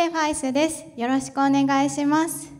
レファイスです。よろしくお願いします。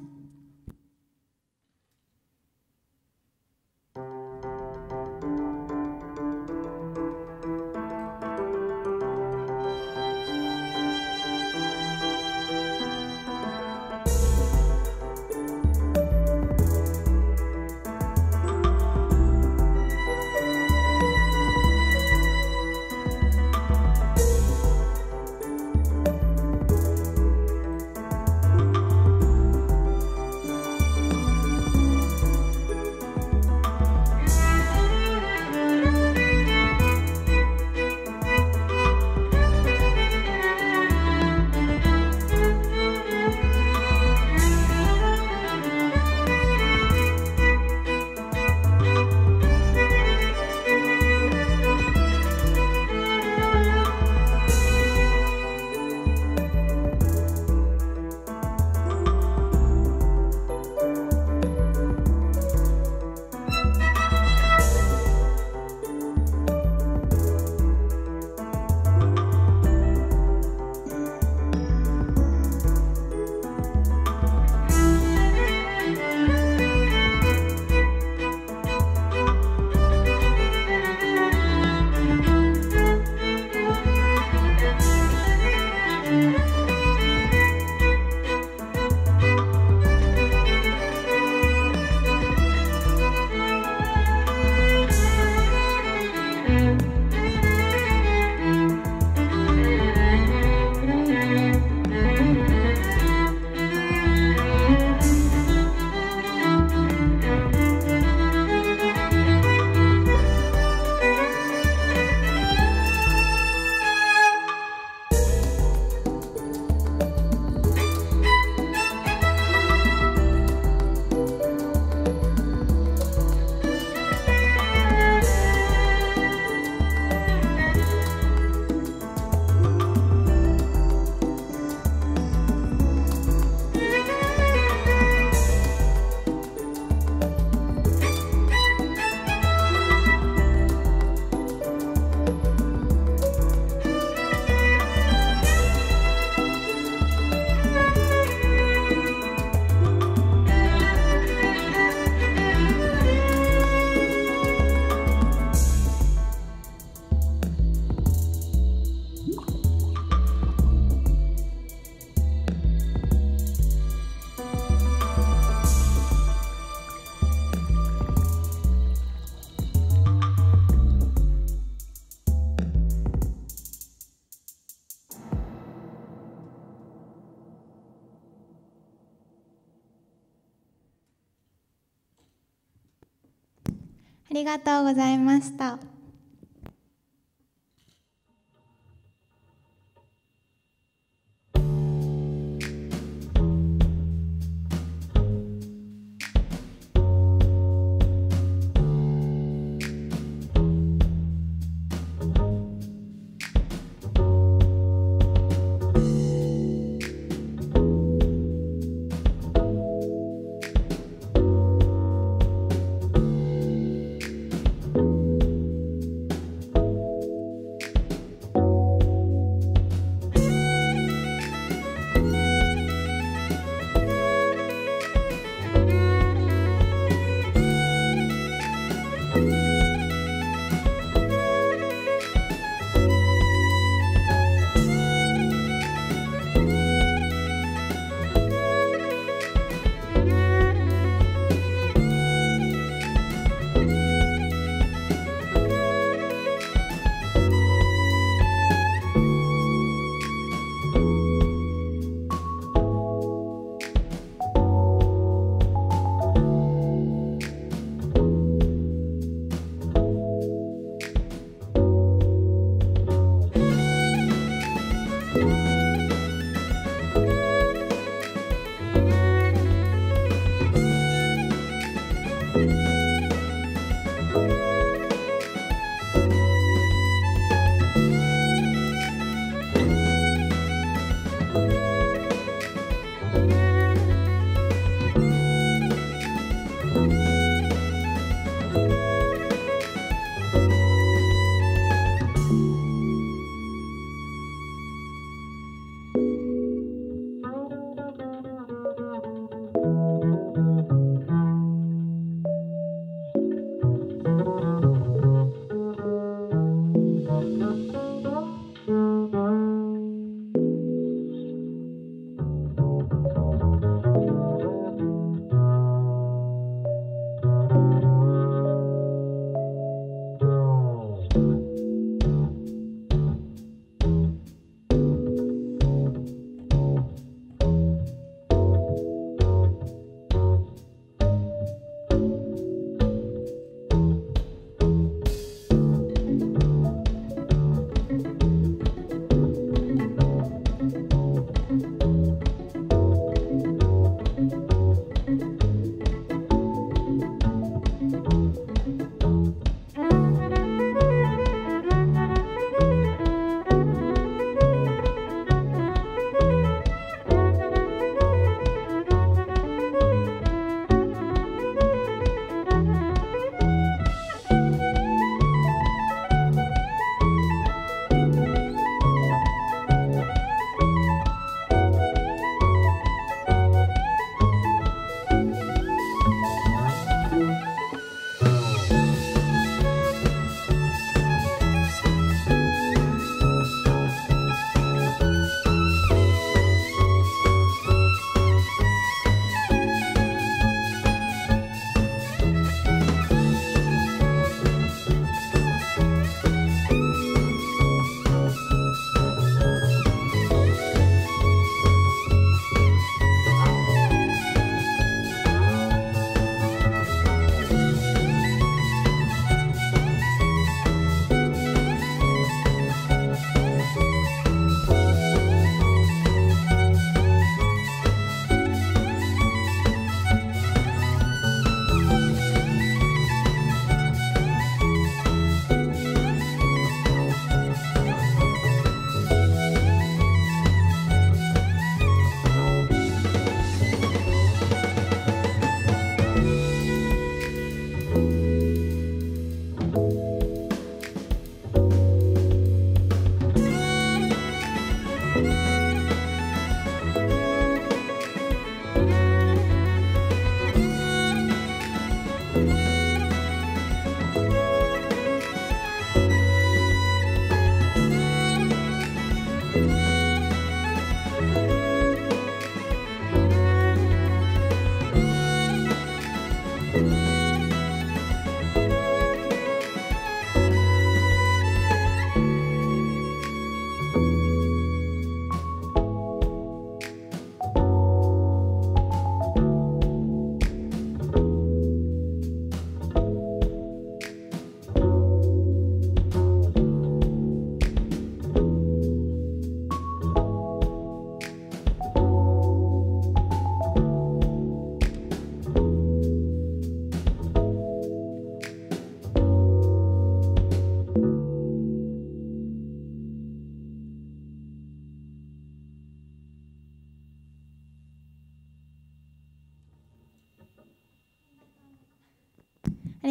ありがとうございました。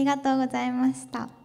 がとうございました。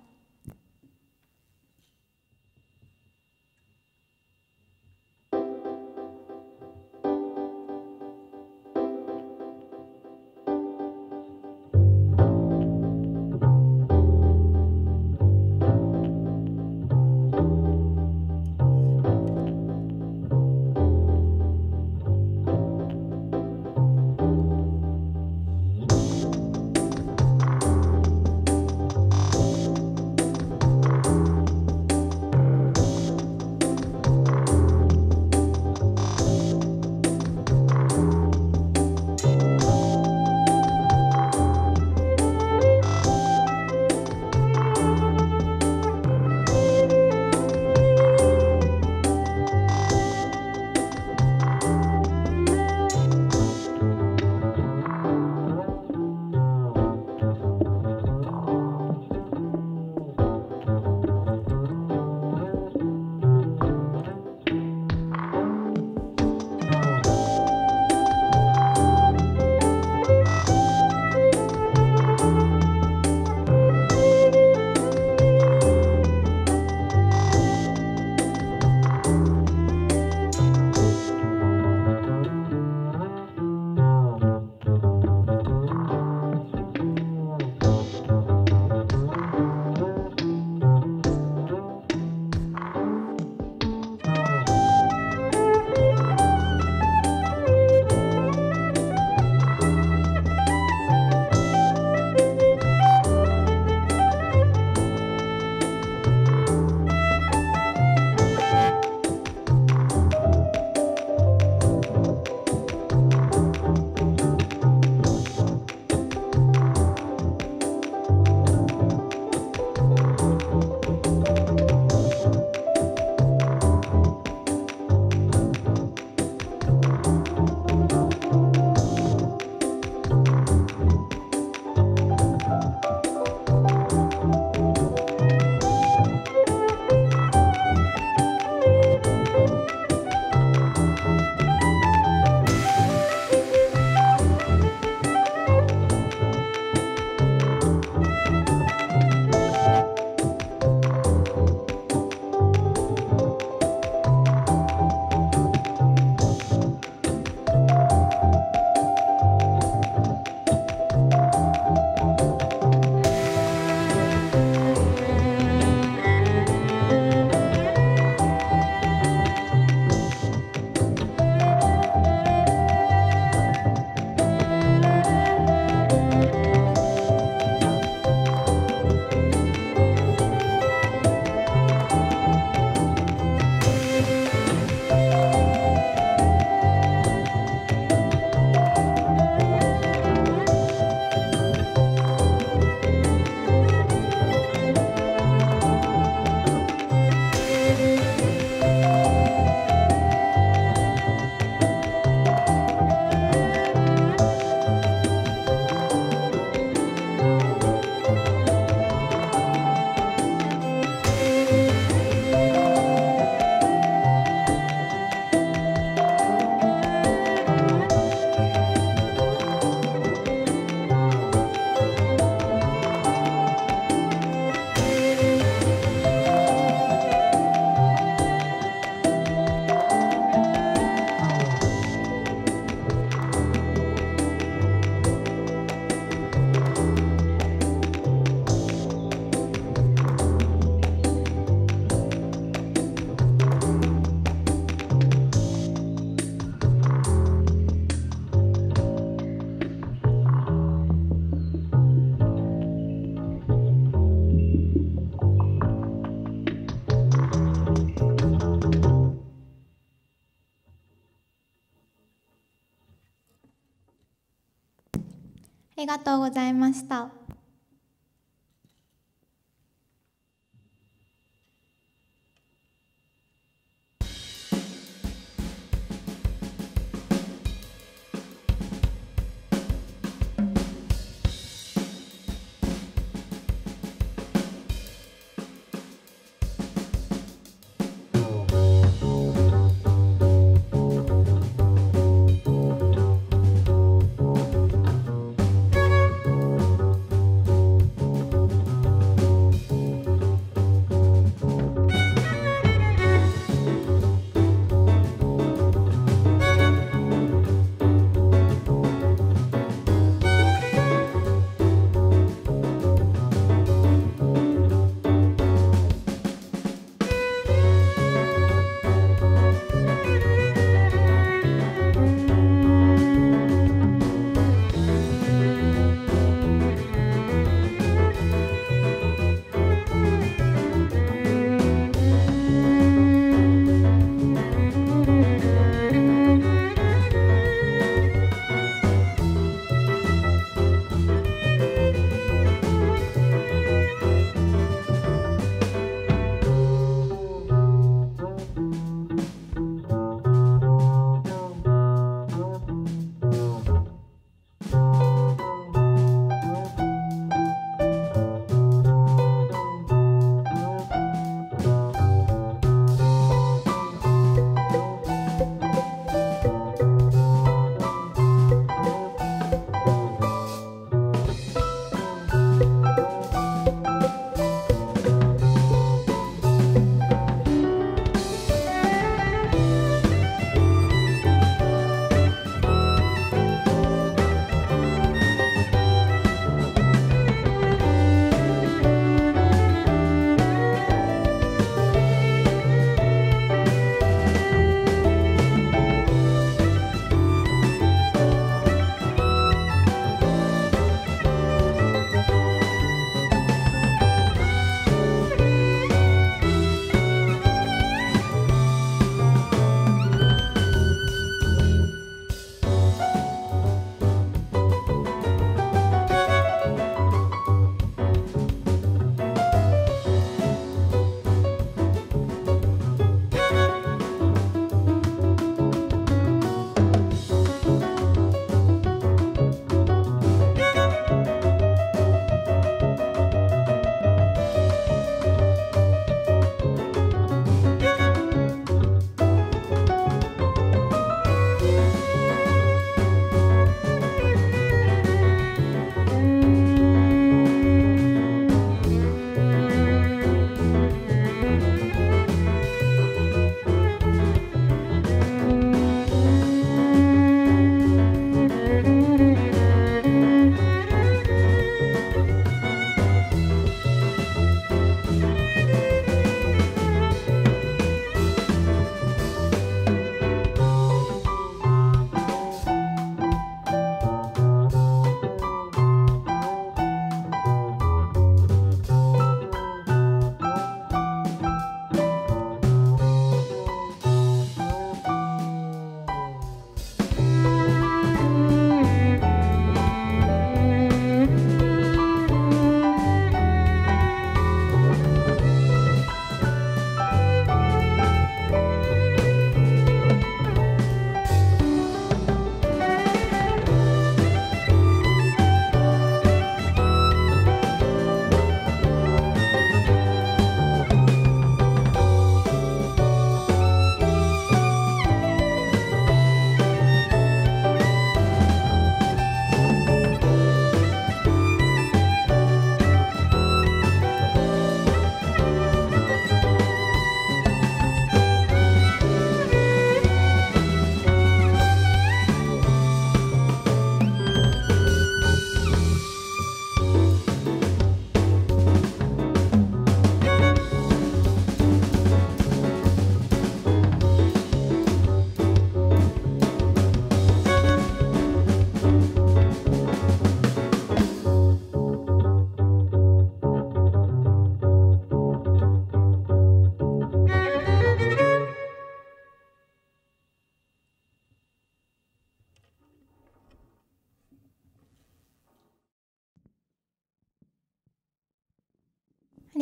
ありがとうございました。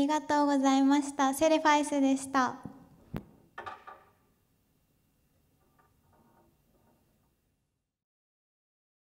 りがとうございました。セレファイスでした。